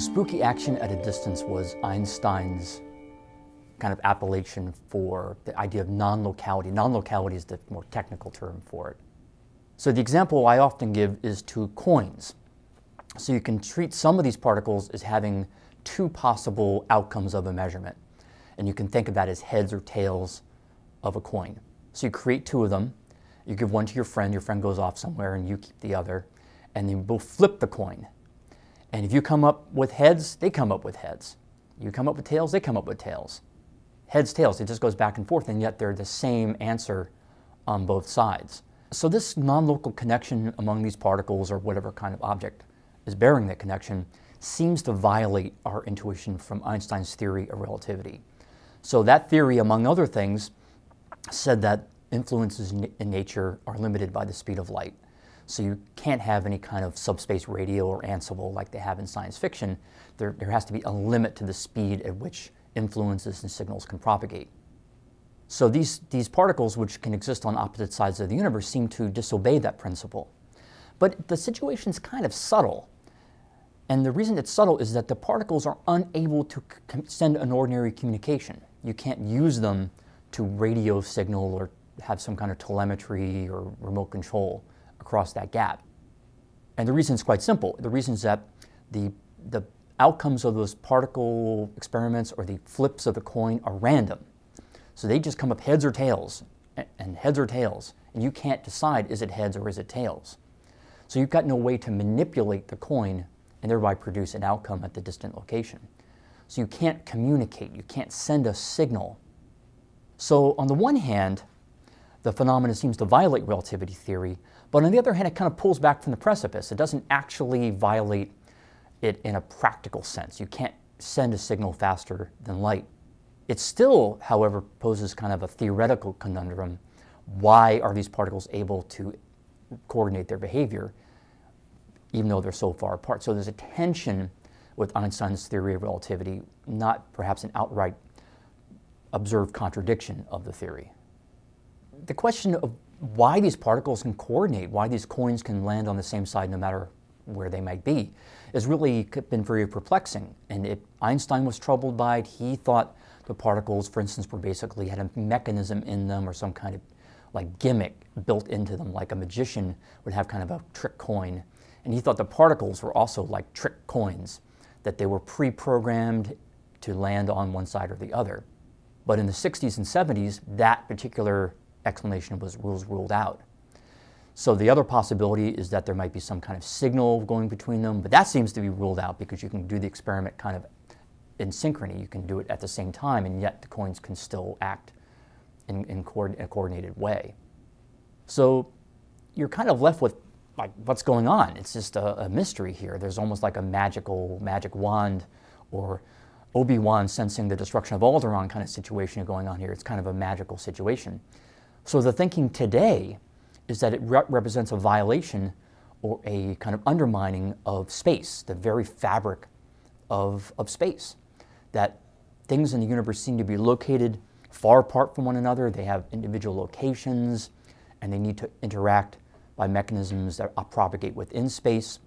spooky action at a distance was Einstein's kind of appellation for the idea of non-locality. Non-locality is the more technical term for it. So the example I often give is two coins. So you can treat some of these particles as having two possible outcomes of a measurement. And you can think of that as heads or tails of a coin. So you create two of them. You give one to your friend, your friend goes off somewhere, and you keep the other. And then you both flip the coin. And if you come up with heads, they come up with heads. You come up with tails, they come up with tails. Heads, tails, it just goes back and forth, and yet they're the same answer on both sides. So this non-local connection among these particles or whatever kind of object is bearing that connection seems to violate our intuition from Einstein's theory of relativity. So that theory, among other things, said that influences in nature are limited by the speed of light. So you can't have any kind of subspace radio or Ansible like they have in science fiction. There, there has to be a limit to the speed at which influences and signals can propagate. So these, these particles, which can exist on opposite sides of the universe, seem to disobey that principle. But the situation is kind of subtle. And the reason it's subtle is that the particles are unable to send an ordinary communication. You can't use them to radio signal or have some kind of telemetry or remote control across that gap. And the reason is quite simple. The reason is that the, the outcomes of those particle experiments or the flips of the coin are random. So they just come up heads or tails, and heads or tails, and you can't decide is it heads or is it tails. So you've got no way to manipulate the coin and thereby produce an outcome at the distant location. So you can't communicate, you can't send a signal. So on the one hand, the phenomenon seems to violate relativity theory, but on the other hand, it kind of pulls back from the precipice. It doesn't actually violate it in a practical sense. You can't send a signal faster than light. It still, however, poses kind of a theoretical conundrum. Why are these particles able to coordinate their behavior, even though they're so far apart? So there's a tension with Einstein's theory of relativity, not perhaps an outright observed contradiction of the theory. The question of why these particles can coordinate, why these coins can land on the same side no matter where they might be, has really been very perplexing. And it, Einstein was troubled by it. He thought the particles, for instance, were basically had a mechanism in them or some kind of like gimmick built into them, like a magician would have kind of a trick coin. And he thought the particles were also like trick coins, that they were pre-programmed to land on one side or the other. But in the 60s and 70s, that particular explanation was, was ruled out. So the other possibility is that there might be some kind of signal going between them, but that seems to be ruled out because you can do the experiment kind of in synchrony. You can do it at the same time, and yet the coins can still act in, in, a coordinated way. So you're kind of left with like what's going on. It's just a, a mystery here. There's almost like a magical magic wand or Obi-Wan sensing the destruction of Alderaan kind of situation going on here. It's kind of a magical situation. So the thinking today is that it re represents a violation or a kind of undermining of space, the very fabric of, of space. That things in the universe seem to be located far apart from one another, they have individual locations, and they need to interact by mechanisms that propagate within space.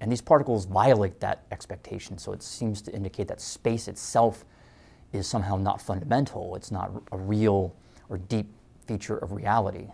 And these particles violate that expectation, so it seems to indicate that space itself is somehow not fundamental, it's not a real or deep feature of reality.